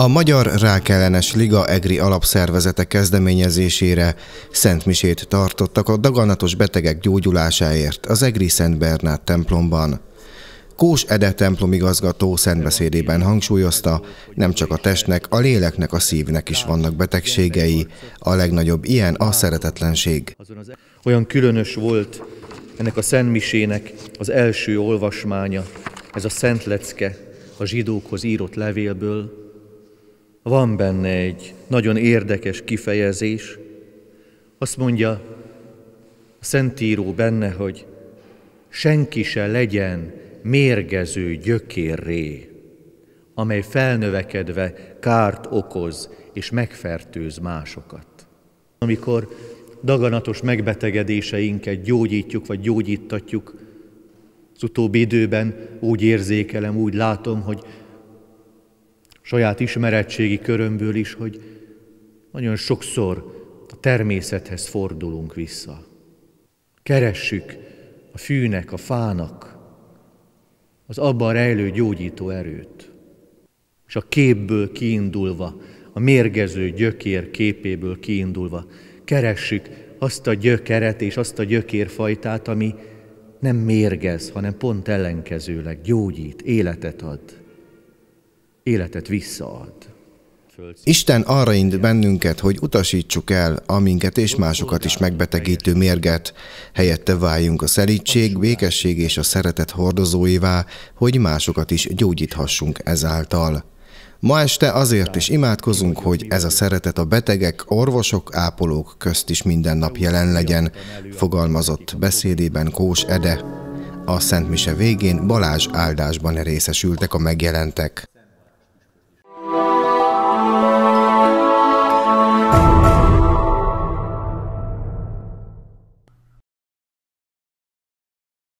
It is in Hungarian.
A Magyar Rákellenes Liga EGRI alapszervezete kezdeményezésére Szentmisét tartottak a daganatos betegek gyógyulásáért az EGRI Szent Bernát templomban. Kós Ede templomigazgató szentbeszédében hangsúlyozta, nem csak a testnek, a léleknek, a szívnek is vannak betegségei, a legnagyobb ilyen a szeretetlenség. Olyan különös volt ennek a szentmisének az első olvasmánya, ez a Szent Lecke a zsidókhoz írott levélből, van benne egy nagyon érdekes kifejezés. Azt mondja a Szentíró benne, hogy senki se legyen mérgező gyökérré, amely felnövekedve kárt okoz és megfertőz másokat. Amikor daganatos megbetegedéseinket gyógyítjuk vagy gyógyítatjuk, az utóbbi időben úgy érzékelem, úgy látom, hogy saját ismeretségi körömből is, hogy nagyon sokszor a természethez fordulunk vissza. Keressük a fűnek, a fának az abban rejlő gyógyító erőt. És a képből kiindulva, a mérgező gyökér képéből kiindulva, keressük azt a gyökeret és azt a gyökérfajtát, ami nem mérgez, hanem pont ellenkezőleg gyógyít, életet ad életet visszaad. Isten arra int bennünket, hogy utasítsuk el aminket és másokat is megbetegítő mérget, helyette váljunk a szelítség, békesség és a szeretet hordozóivá, hogy másokat is gyógyíthassunk ezáltal. Ma este azért is imádkozunk, hogy ez a szeretet a betegek, orvosok, ápolók közt is minden nap jelen legyen, fogalmazott beszédében Kós Ede. A Szent Mise végén Balázs áldásban részesültek a megjelentek.